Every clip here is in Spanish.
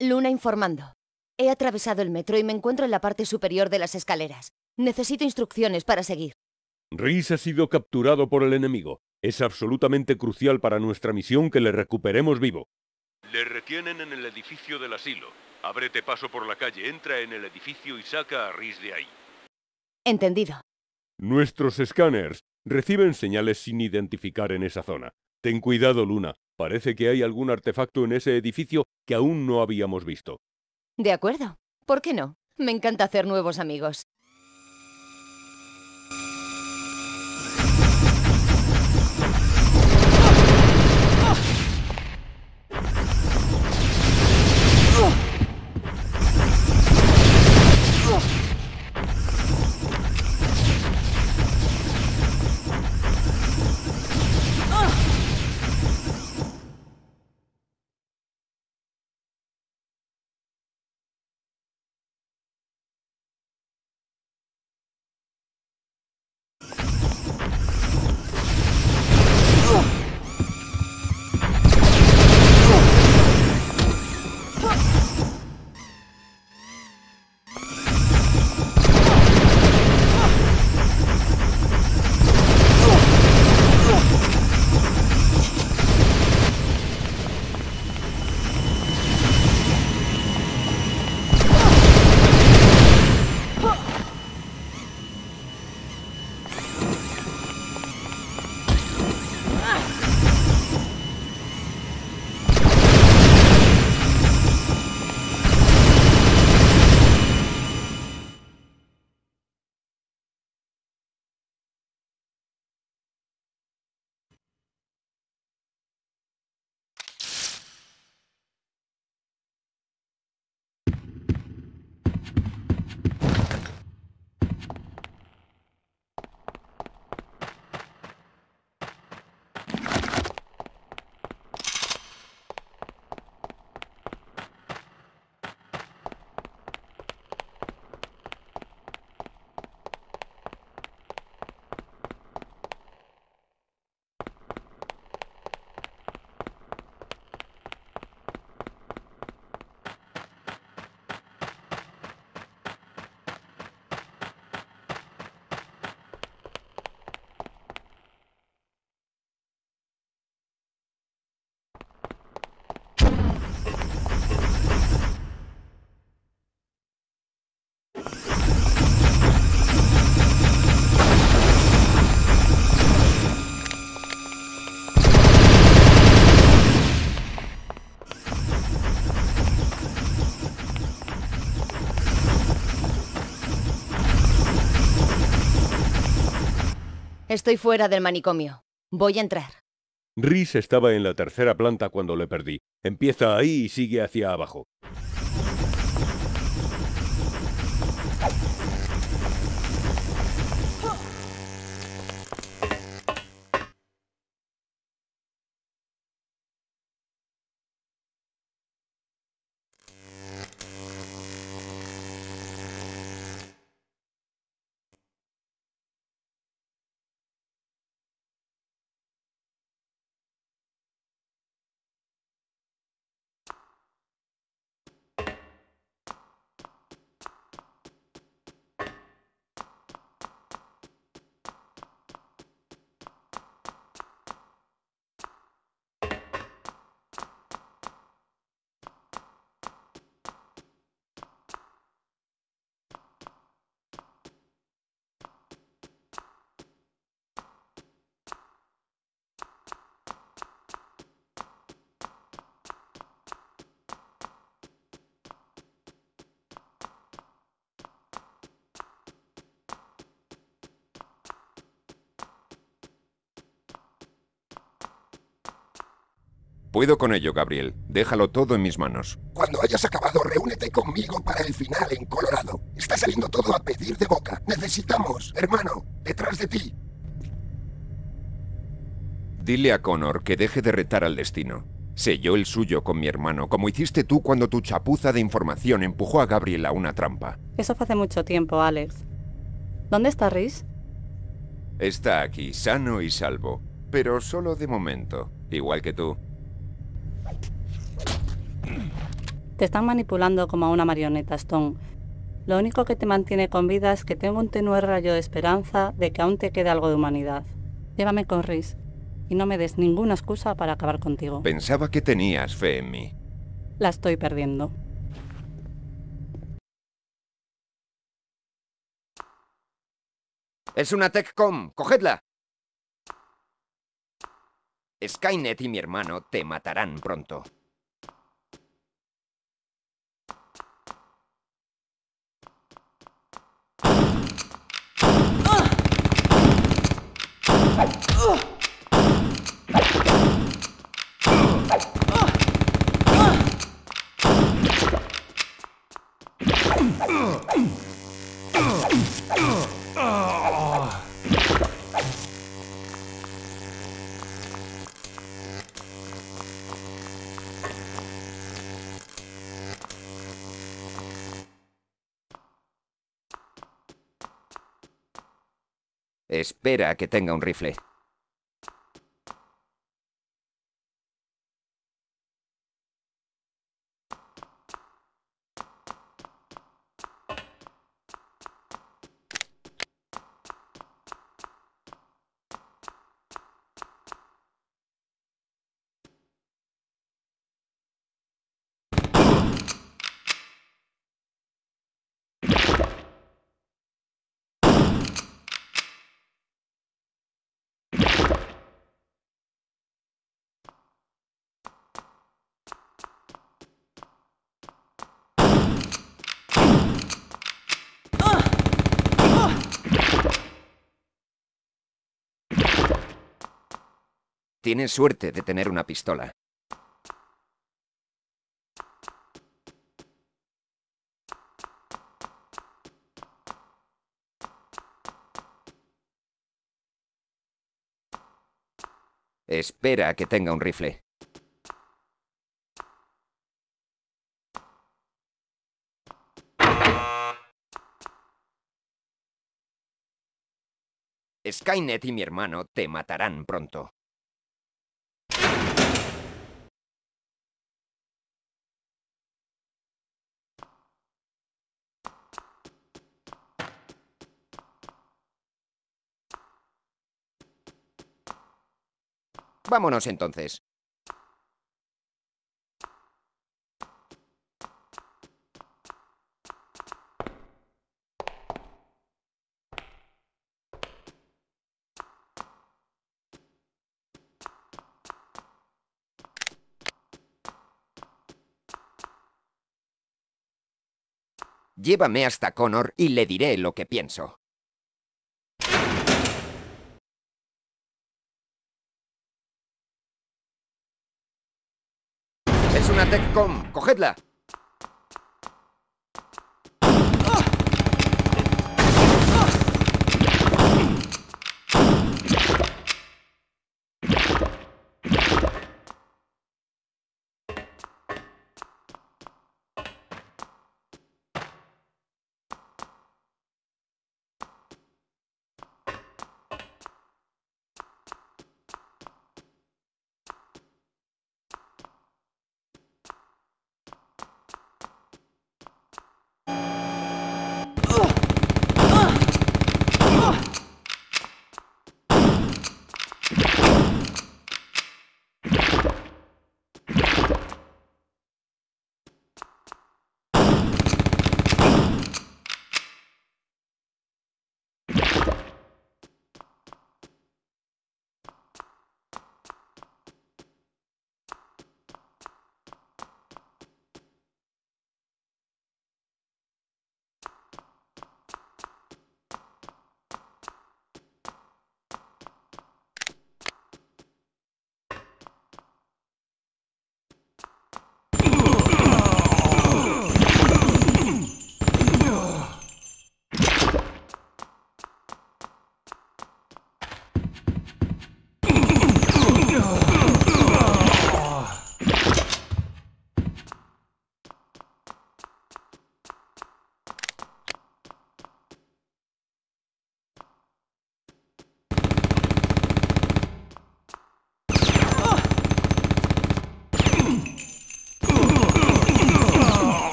Luna informando. He atravesado el metro y me encuentro en la parte superior de las escaleras. Necesito instrucciones para seguir. Rhys ha sido capturado por el enemigo. Es absolutamente crucial para nuestra misión que le recuperemos vivo. Le retienen en el edificio del asilo. Ábrete paso por la calle, entra en el edificio y saca a Rhys de ahí. Entendido. Nuestros escáneres reciben señales sin identificar en esa zona. Ten cuidado, Luna. Parece que hay algún artefacto en ese edificio que aún no habíamos visto. De acuerdo. ¿Por qué no? Me encanta hacer nuevos amigos. Estoy fuera del manicomio. Voy a entrar. Rhys estaba en la tercera planta cuando le perdí. Empieza ahí y sigue hacia abajo. Puedo con ello, Gabriel. Déjalo todo en mis manos. Cuando hayas acabado, reúnete conmigo para el final en Colorado. Está saliendo todo a pedir de boca. Necesitamos, hermano, detrás de ti. Dile a Connor que deje de retar al destino. Selló el suyo con mi hermano, como hiciste tú cuando tu chapuza de información empujó a Gabriel a una trampa. Eso fue hace mucho tiempo, Alex. ¿Dónde está Rhys? Está aquí, sano y salvo. Pero solo de momento, igual que tú. Te están manipulando como a una marioneta, Stone. Lo único que te mantiene con vida es que tengo un tenue rayo de esperanza de que aún te quede algo de humanidad. Llévame con Rhys y no me des ninguna excusa para acabar contigo. Pensaba que tenías fe en mí. La estoy perdiendo. Es una TechCom. ¡Cogedla! Skynet y mi hermano te matarán pronto. Espera a que tenga un rifle. Tienes suerte de tener una pistola. Espera que tenga un rifle. Skynet y mi hermano te matarán pronto. Vámonos entonces. Llévame hasta Connor y le diré lo que pienso. Es una TechCom. ¡Cogedla!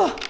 Me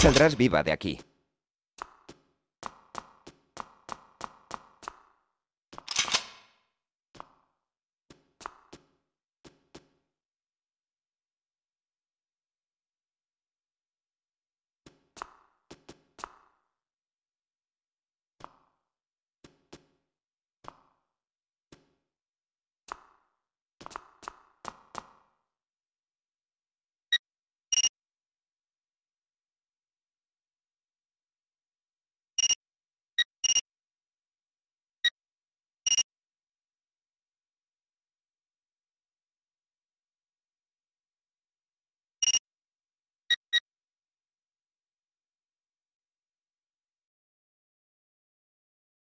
saldrás viva de aquí.